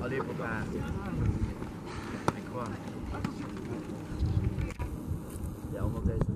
Allee, voor elkaar. Ik kwam. Ja, omdat deze.